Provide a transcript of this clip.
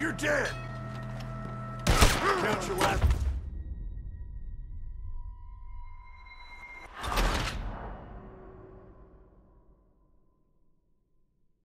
You're dead! Count your last